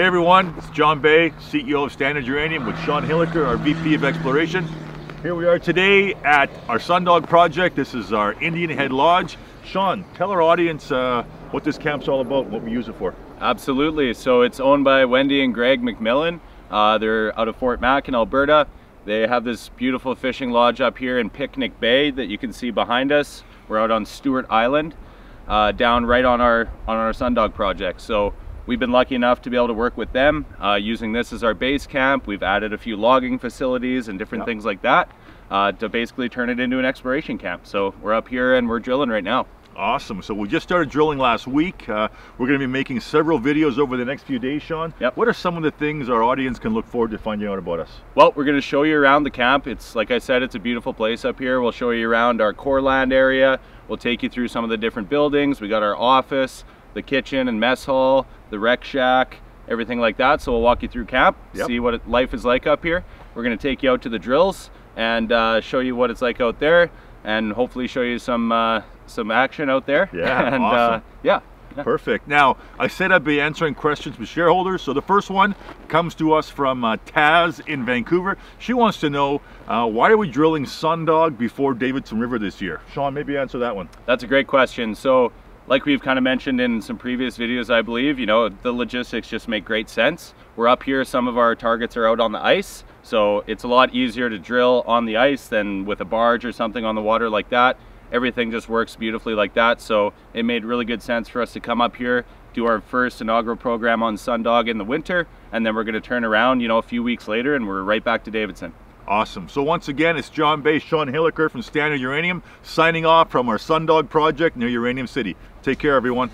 Hey everyone, it's Jon Bey, CEO of Standard Uranium with Sean Hillacre, our VP of Exploration. Here we are today at our Sundog project. This is our Indian Head Lodge. Sean, tell our audience uh, what this camp's all about, what we use it for. Absolutely. So it's owned by Wendy and Greg McMillan. Uh, they're out of Fort Mac in Alberta. They have this beautiful fishing lodge up here in Picnic Bay that you can see behind us. We're out on Stewart Island, uh, down right on our on our Sundog project. So we've been lucky enough to be able to work with them uh, using this as our base camp. We've added a few logging facilities and different yep. things like that uh, to basically turn it into an exploration camp. So we're up here and we're drilling right now. Awesome. So we just started drilling last week. Uh, we're going to be making several videos over the next few days, Sean. Yep. What are some of the things our audience can look forward to finding out about us? Well, we're going to show you around the camp. It's like I said, it's a beautiful place up here. We'll show you around our core land area. We'll take you through some of the different buildings. We got our office, the kitchen and mess hall, the rec shack, everything like that. So we'll walk you through camp, yep. see what life is like up here. We're going to take you out to the drills and uh, show you what it's like out there and hopefully show you some uh, some action out there. Yeah, and, uh, awesome. Uh, yeah. Yeah. Perfect. Now, I said I'd be answering questions with shareholders. So the first one comes to us from uh, Taz in Vancouver. She wants to know, uh, why are we drilling Sundog before Davidson River this year? Sean, maybe answer that one. That's a great question. So like we've kind of mentioned in some previous videos, I believe, you know, the logistics just make great sense. We're up here, some of our targets are out on the ice. So it's a lot easier to drill on the ice than with a barge or something on the water like that everything just works beautifully like that. So it made really good sense for us to come up here, do our first inaugural program on Sundog in the winter, and then we're gonna turn around, you know, a few weeks later and we're right back to Davidson. Awesome. So once again, it's Jon Bey, Sean Hillacre from Standard Uranium, signing off from our Sundog project near Uranium City. Take care, everyone.